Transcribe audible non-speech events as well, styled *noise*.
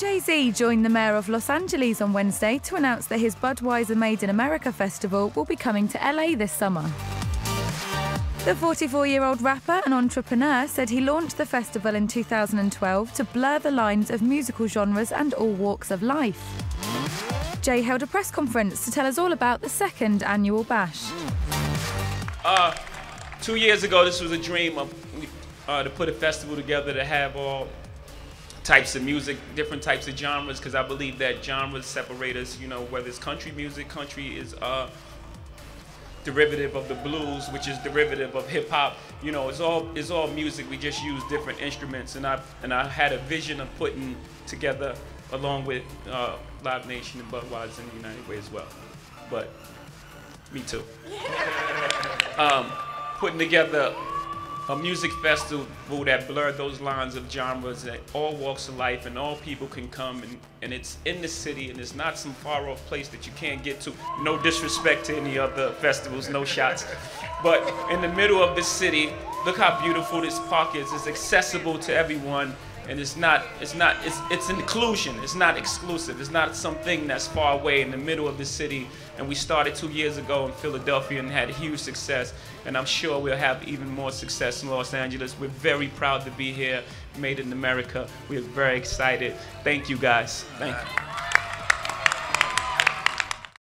Jay Z joined the mayor of Los Angeles on Wednesday to announce that his Budweiser Made in America festival will be coming to LA this summer. The 44 year old rapper and entrepreneur said he launched the festival in 2012 to blur the lines of musical genres and all walks of life. Jay held a press conference to tell us all about the second annual bash. Uh, two years ago, this was a dream of uh, to put a festival together to have all types of music, different types of genres, because I believe that genres separate us. You know, whether it's country music, country is uh, derivative of the blues, which is derivative of hip hop. You know, it's all it's all music. We just use different instruments, and I and I had a vision of putting together, along with uh, Live Nation and Budweiser and United Way as well. But me too. *laughs* um, putting together a music festival that blurred those lines of genres that all walks of life and all people can come and, and it's in the city and it's not some far off place that you can't get to. No disrespect to any other festivals, no shots. But in the middle of the city, look how beautiful this park is. It's accessible to everyone and it's not it's not it's it's inclusion. It's not exclusive. It's not something that's far away in the middle of the city. And we started two years ago in philadelphia and had huge success. And i'm sure we'll have even more success in los angeles. We're very proud to be here made in america. We're very excited. Thank you guys. Thank you